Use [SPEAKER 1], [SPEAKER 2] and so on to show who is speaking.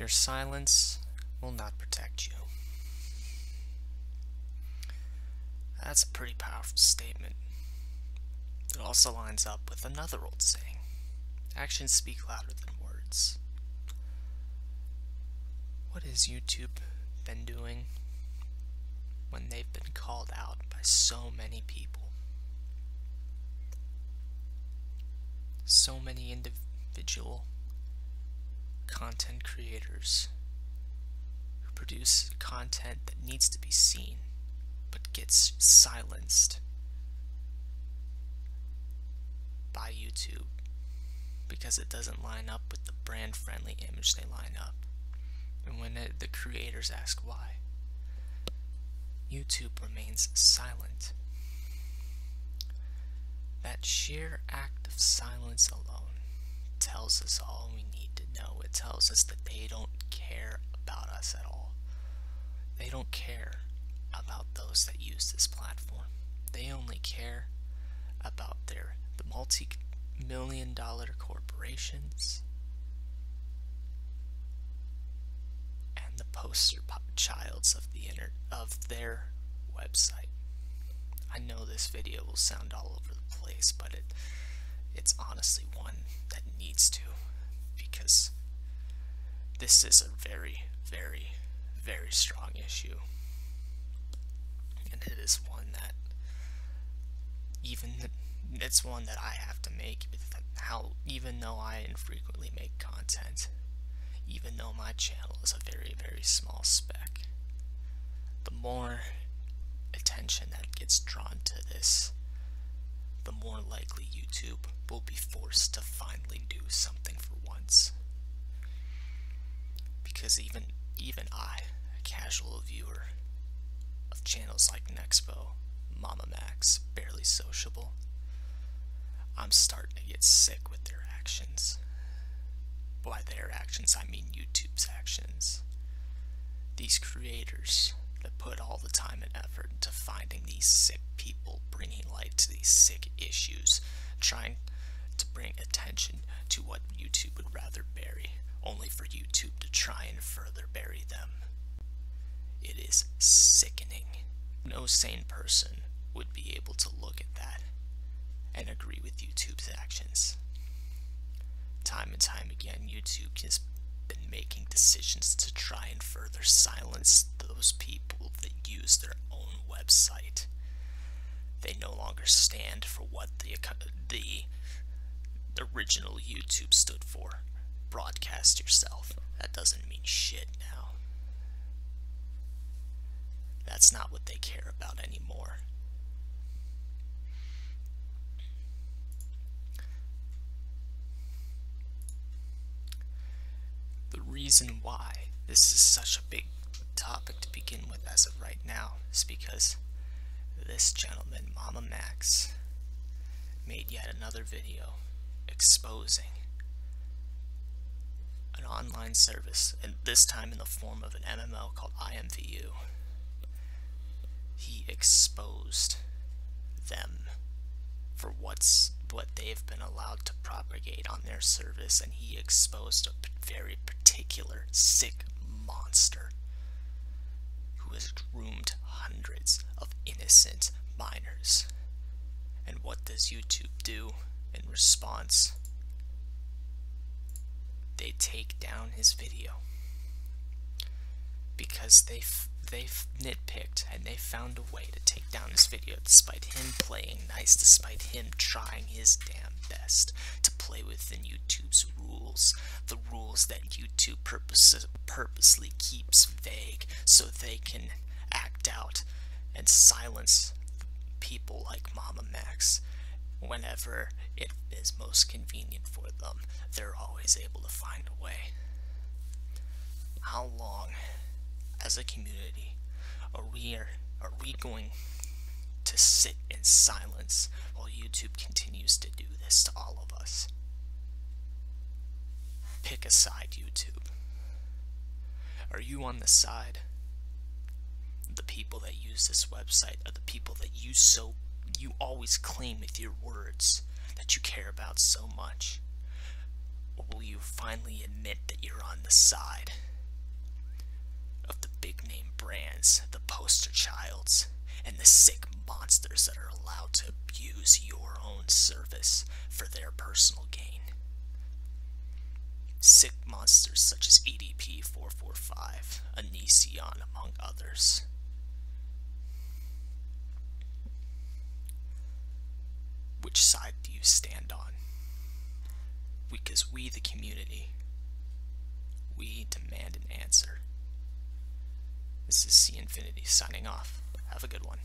[SPEAKER 1] Your silence will not protect you. That's a pretty powerful statement. It also lines up with another old saying actions speak louder than words. What has YouTube been doing when they've been called out by so many people? So many individual content creators who produce content that needs to be seen but gets silenced by YouTube because it doesn't line up with the brand friendly image they line up. And when it, the creators ask why, YouTube remains silent. That sheer act of silence alone tells us all we need to know. It tells us that they don't care about us at all. They don't care about those that use this platform. They only care about their the multi-million dollar corporations and the poster childs of the inner of their website. I know this video will sound all over the place, but it it's honestly one that needs to because this is a very very very strong issue. And it is one that even it's one that I have to make how even though I infrequently make content even though my channel is a very very small spec the more attention that gets drawn to this the more likely YouTube will be forced to finally do something for once because even even I a casual viewer of channels like Nexpo, Mama Max, Barely Sociable. I'm starting to get sick with their actions. By their actions, I mean YouTube's actions. These creators that put all the time and effort into finding these sick people, bringing light to these sick issues, trying to bring attention to what YouTube would rather bury, only for YouTube to try and further bury them. It is sickening. No sane person would be able to look at that and agree with YouTube's actions. Time and time again, YouTube has been making decisions to try and further silence those people that use their own website. They no longer stand for what the, the original YouTube stood for. Broadcast yourself. That doesn't mean shit now. That's not what they care about anymore. The reason why this is such a big topic to begin with as of right now is because this gentleman, Mama Max, made yet another video exposing an online service, and this time in the form of an MMO called IMVU he exposed them for what's what they've been allowed to propagate on their service and he exposed a very particular sick monster has groomed hundreds of innocent minors. And what does YouTube do in response? They take down his video. Because they they've nitpicked and they found a way to take down his video despite him playing nice, despite him trying his damn best to play within YouTube's rules that YouTube purpose, purposely keeps vague so they can act out and silence people like Mama Max whenever it is most convenient for them. They're always able to find a way. How long as a community are we are we going to sit in silence while YouTube continues to do this to all of us? Pick a side, YouTube. Are you on the side the people that use this website, are the people that you so you always claim with your words that you care about so much? Or will you finally admit that you're on the side of the big name brands, the poster childs, and the sick monsters that are allowed to abuse your own service for their personal gain. Sick monsters such as EDP 445, Onision, among others. Which side do you stand on? Because we, the community, we demand an answer. This is Cee Infiniti signing off. Have a good one.